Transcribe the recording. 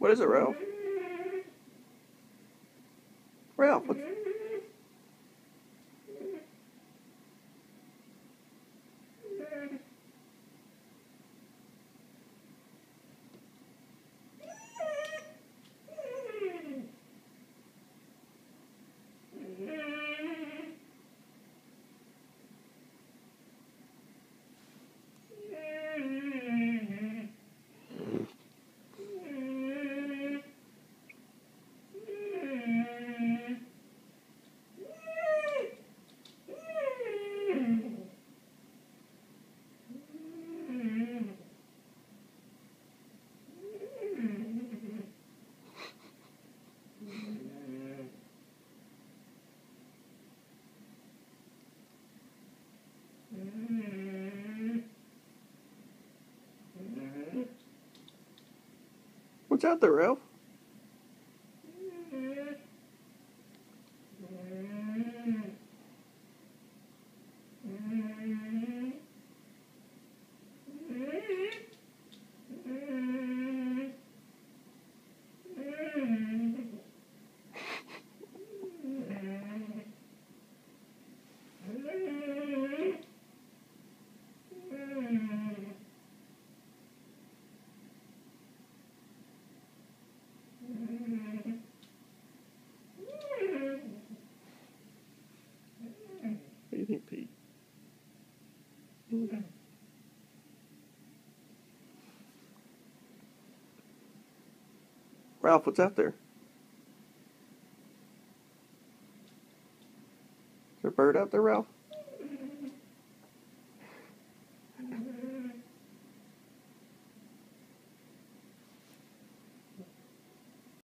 What is it, Ralph? Ralph, what? What's out there, Ralph? Ralph, what's out there? Is there a bird out there, Ralph?